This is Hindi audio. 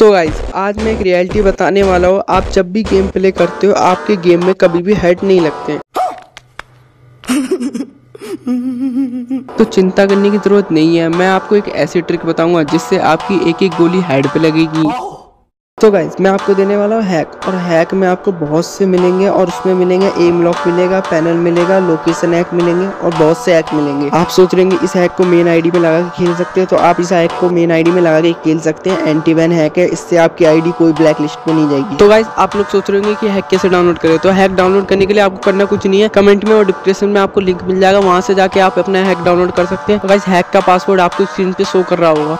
सो so गाइज़ आज मैं एक रियलिटी बताने वाला हूँ। आप जब भी गेम प्ले करते हो, आपके गेम में कभी भी हेड नहीं लगते तो चिंता करने की ज़रूरत नहीं है। मैं आपको एक ऐसी ट्रिक बताऊँगा जिससे आपकी एक एक गोली हेड पे लगेगी। तो गाइज़ मैं आपको देने वाला हूँ हैक और हैक में आपको बहुत से मिलेंगे और उसमें मिलेंगे एम लॉक मिलेगा पैनल मिलेगा लोकेशन हैक मिलेंगे और बहुत से हैक मिलेंगे। आप सोच रहे इस हैक को मेन आईडी में लगा के खेल सकते हैं तो आप इस हैक को मेन आईडी में लगा के खेल सकते हैं। एंटी हैक है, इससे आपकी आईडी कोई ब्लैक लिस्ट में नहीं जाएगी। तो गाइज़ आप लोग सोच रहे कि हैक कैसे डाउनलोड करें तो हैक डाउनलोड करने के लिए आपको करना कुछ नहीं है। कमेंट में और डिस्क्रिप्शन में आपको लिंक मिल जाएगा, वहाँ से जाके आप अपना हैक डाउनलोड कर सकते हैं। तो गाइज़ हैक का पासवर्ड आपको स्क्रीन पे शो कर रहा होगा।